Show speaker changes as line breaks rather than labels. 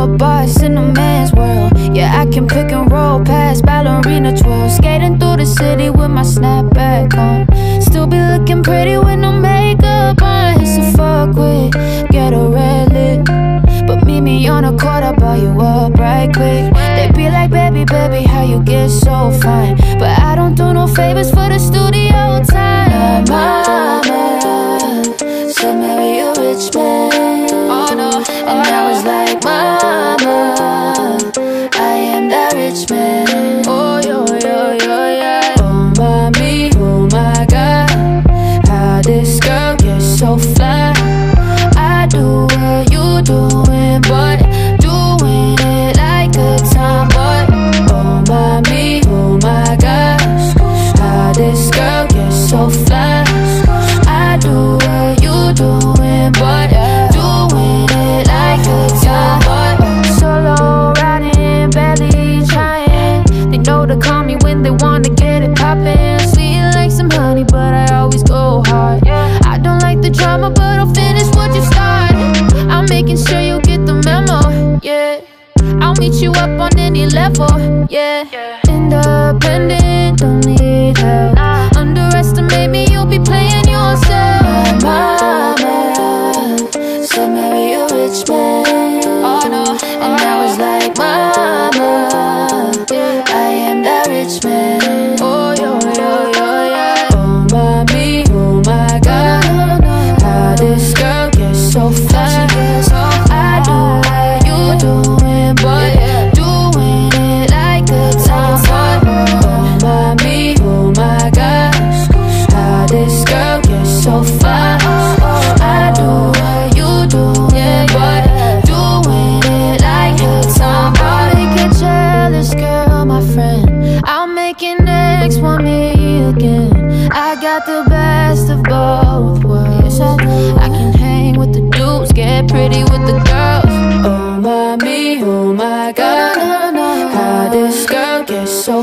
a boss in a man's world. Yeah, I can pick and roll past ballerina twirl. Skating through the city with my snapback on. Still be looking pretty with no makeup on. A fuck with, get a red lip. But meet me on a court, I'll buy you up right quick. They be like, baby, baby, how you get so fine? But I don't do no favors for the studio time. Meet you up on any level, yeah. Independent, don't need help. Underestimate me, you'll be playing yourself. Mama said marry a rich man. Oh no, and I was like, Mama, I am that rich man. Oh yo yo yo yeah. Oh mommy, oh my god, how this girl gets so fly. I do what you doing, make an ex want me again. I got the best of both worlds. I can hang with the dudes, get pretty with the girls. Oh mommy, oh my god, how this girl gets so